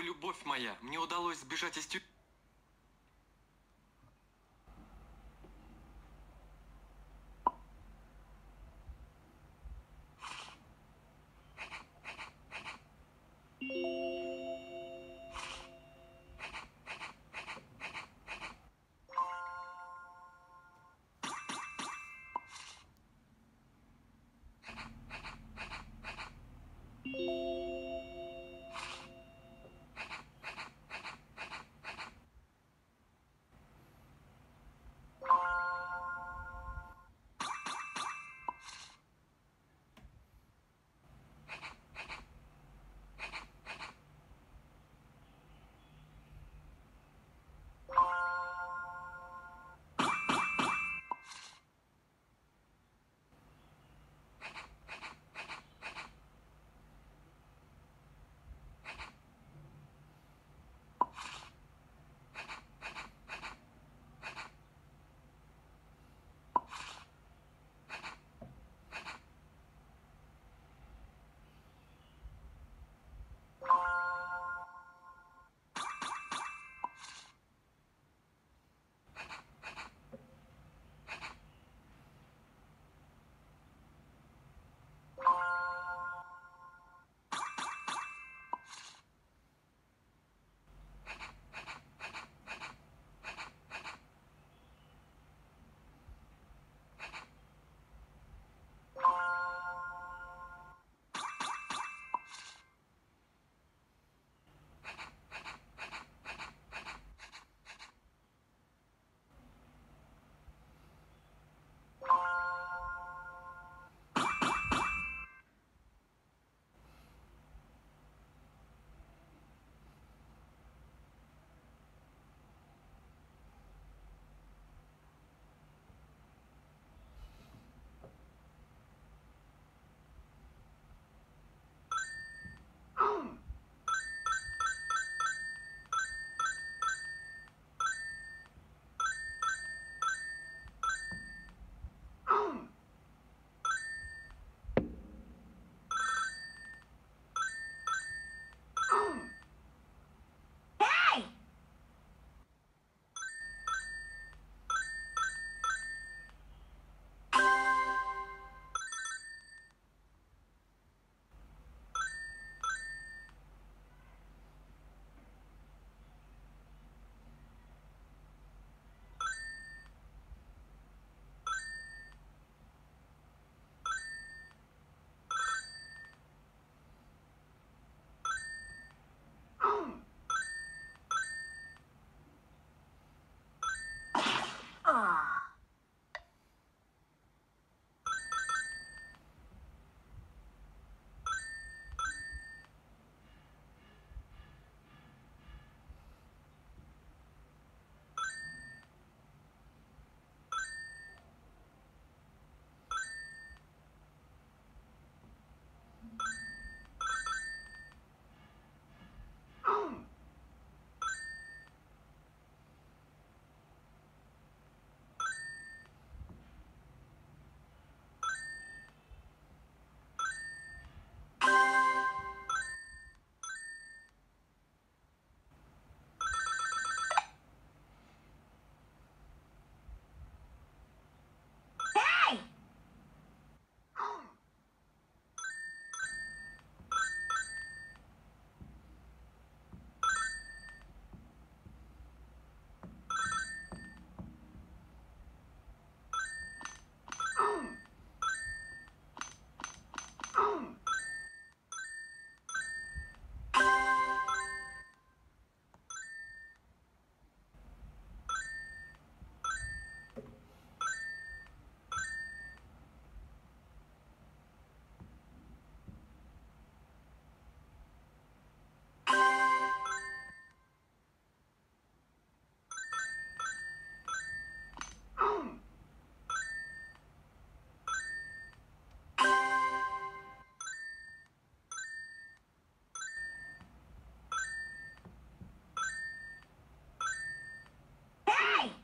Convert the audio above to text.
Любовь моя, мне удалось сбежать из тюрьмы. Ah. Hey!